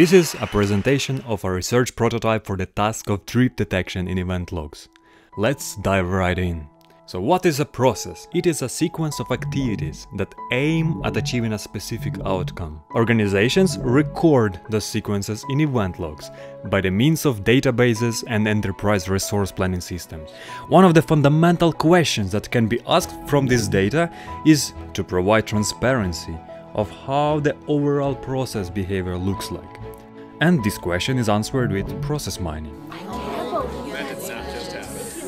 This is a presentation of a research prototype for the task of drift detection in event logs. Let's dive right in. So what is a process? It is a sequence of activities that aim at achieving a specific outcome. Organizations record those sequences in event logs by the means of databases and enterprise resource planning systems. One of the fundamental questions that can be asked from this data is to provide transparency of how the overall process behavior looks like. And this question is answered with process mining.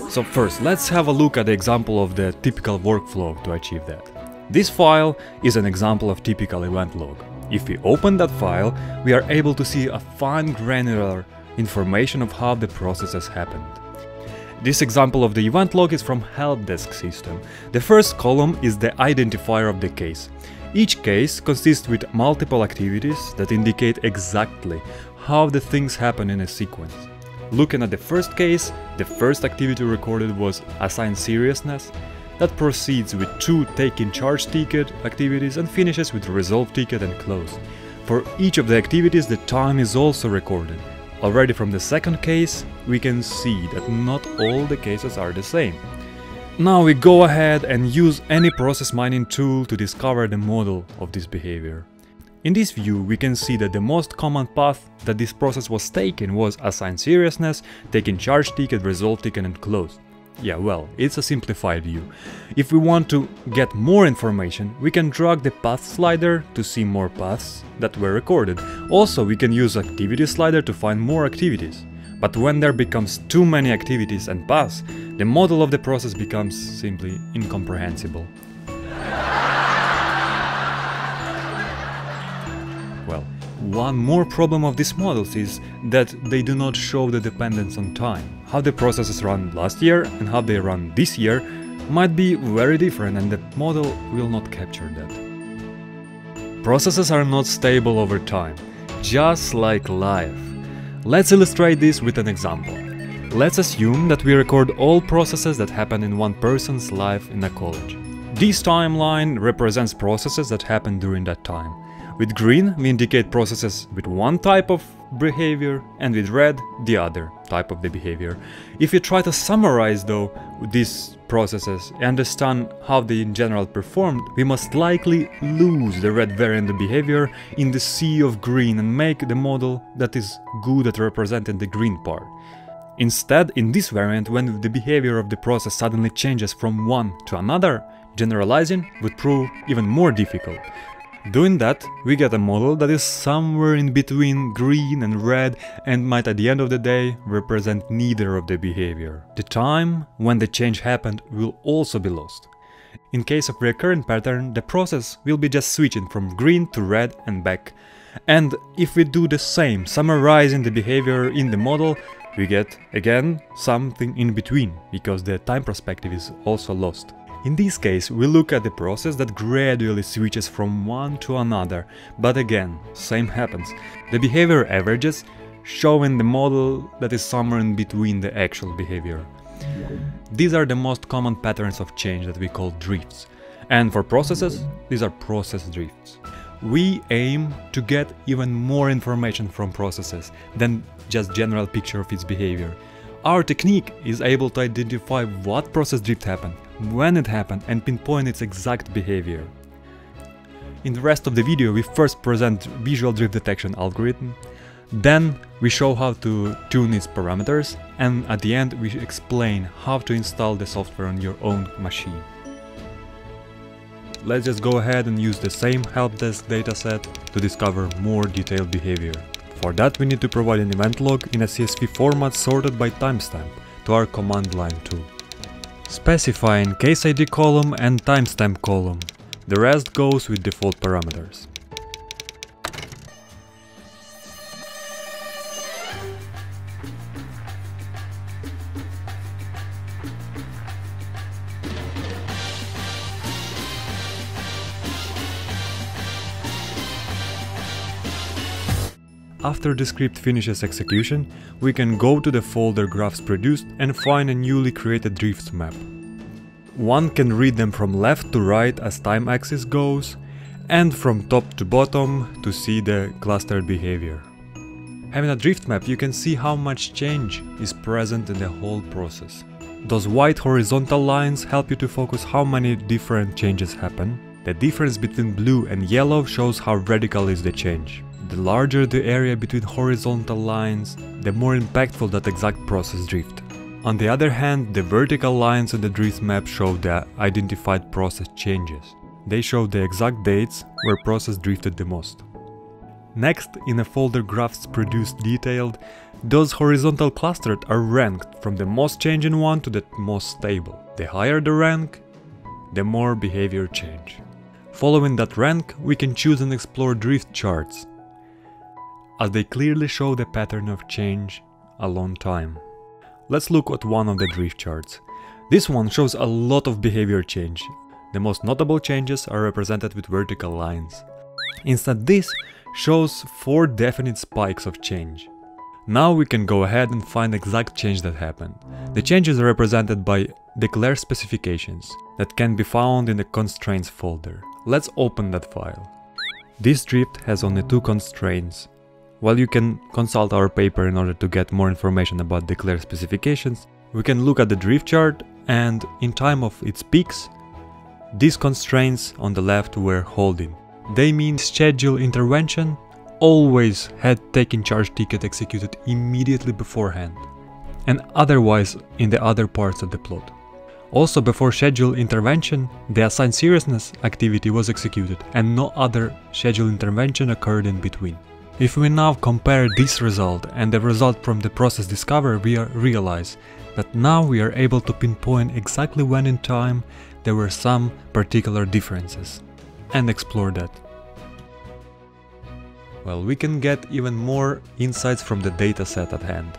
So first, let's have a look at the example of the typical workflow to achieve that. This file is an example of typical event log. If we open that file, we are able to see a fine granular information of how the process has happened. This example of the event log is from help desk system. The first column is the identifier of the case. Each case consists with multiple activities that indicate exactly how the things happen in a sequence. Looking at the first case, the first activity recorded was assign seriousness, that proceeds with two take in charge ticket activities and finishes with resolve ticket and close. For each of the activities the time is also recorded. Already from the second case, we can see that not all the cases are the same. Now we go ahead and use any process mining tool to discover the model of this behavior. In this view, we can see that the most common path that this process was taken was assign seriousness, taking charge ticket, resolve ticket and close. Yeah, well, it's a simplified view. If we want to get more information, we can drag the path slider to see more paths that were recorded. Also, we can use activity slider to find more activities. But when there becomes too many activities and paths, the model of the process becomes simply incomprehensible. Well, one more problem of these models is that they do not show the dependence on time. How the processes run last year and how they run this year might be very different and the model will not capture that. Processes are not stable over time, just like life. Let's illustrate this with an example. Let's assume that we record all processes that happen in one person's life in a college. This timeline represents processes that happen during that time. With green, we indicate processes with one type of behavior, and with red, the other type of the behavior. If we try to summarize, though, these processes and understand how they in general performed, we must likely lose the red variant of behavior in the sea of green and make the model that is good at representing the green part. Instead, in this variant, when the behavior of the process suddenly changes from one to another, generalizing would prove even more difficult. Doing that, we get a model that is somewhere in between green and red and might at the end of the day represent neither of the behavior. The time when the change happened will also be lost. In case of recurrent pattern, the process will be just switching from green to red and back. And if we do the same, summarizing the behavior in the model, we get, again, something in between, because the time perspective is also lost. In this case, we look at the process that gradually switches from one to another, but again, same happens. The behavior averages, showing the model that is somewhere in between the actual behavior. These are the most common patterns of change that we call drifts. And for processes, these are process drifts. We aim to get even more information from processes than just general picture of its behavior. Our technique is able to identify what process drift happened, when it happened and pinpoint its exact behavior. In the rest of the video we first present visual drift detection algorithm, then we show how to tune its parameters and at the end we explain how to install the software on your own machine. Let's just go ahead and use the same help desk dataset to discover more detailed behavior. For that we need to provide an event log in a CSV format sorted by timestamp to our command line tool. Specifying case ID column and timestamp column. The rest goes with default parameters. After the script finishes execution, we can go to the folder graphs produced and find a newly created drift map. One can read them from left to right as time axis goes, and from top to bottom to see the clustered behavior. Having a drift map, you can see how much change is present in the whole process. Those white horizontal lines help you to focus how many different changes happen. The difference between blue and yellow shows how radical is the change. The larger the area between horizontal lines, the more impactful that exact process drift. On the other hand, the vertical lines on the drift map show the identified process changes. They show the exact dates where process drifted the most. Next, in a folder graphs produced detailed, those horizontal clusters are ranked from the most changing one to the most stable. The higher the rank, the more behavior change. Following that rank, we can choose and explore drift charts, as they clearly show the pattern of change a long time. Let's look at one of the drift charts. This one shows a lot of behavior change. The most notable changes are represented with vertical lines. Instead this shows 4 definite spikes of change. Now we can go ahead and find exact change that happened. The changes are represented by declare specifications that can be found in the constraints folder. Let's open that file. This drift has only two constraints, while you can consult our paper in order to get more information about declare specifications, we can look at the drift chart and in time of its peaks, these constraints on the left were holding. They mean schedule intervention always had taken charge ticket executed immediately beforehand, and otherwise in the other parts of the plot. Also before schedule intervention, the assigned seriousness activity was executed and no other schedule intervention occurred in between. If we now compare this result and the result from the process discover, we realize that now we are able to pinpoint exactly when in time there were some particular differences and explore that. Well, we can get even more insights from the dataset at hand.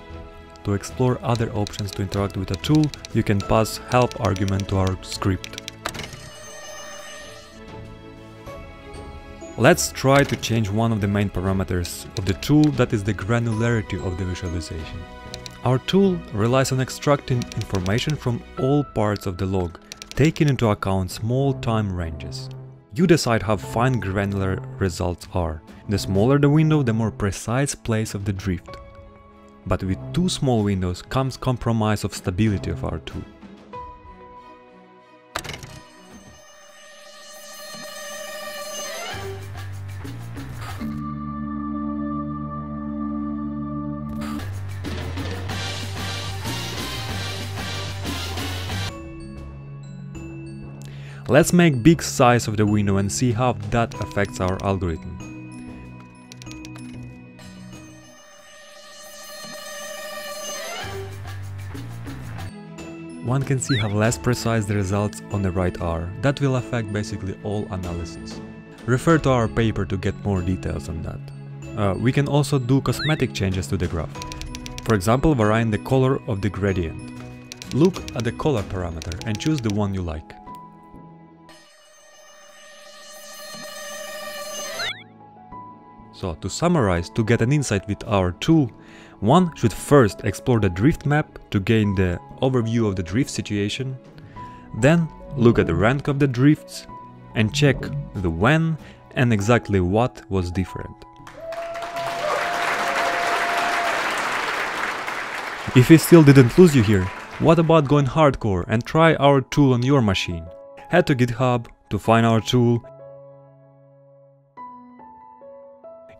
To explore other options to interact with a tool, you can pass help argument to our script. Let's try to change one of the main parameters of the tool that is the granularity of the visualization. Our tool relies on extracting information from all parts of the log, taking into account small time ranges. You decide how fine granular results are. The smaller the window, the more precise place of the drift. But with two small windows comes compromise of stability of our tool. Let's make big size of the window and see how that affects our algorithm. One can see how less precise the results on the right are. That will affect basically all analysis. Refer to our paper to get more details on that. Uh, we can also do cosmetic changes to the graph. For example, varying the color of the gradient. Look at the color parameter and choose the one you like. So to summarize, to get an insight with our tool, one should first explore the drift map to gain the overview of the drift situation, then look at the rank of the drifts and check the when and exactly what was different. If it still didn't lose you here, what about going hardcore and try our tool on your machine? Head to GitHub to find our tool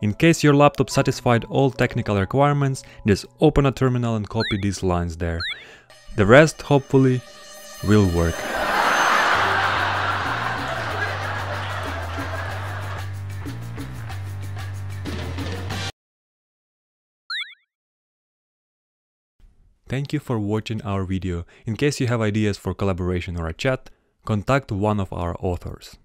In case your laptop satisfied all technical requirements, just open a terminal and copy these lines there. The rest, hopefully, will work. Thank you for watching our video. In case you have ideas for collaboration or a chat, contact one of our authors.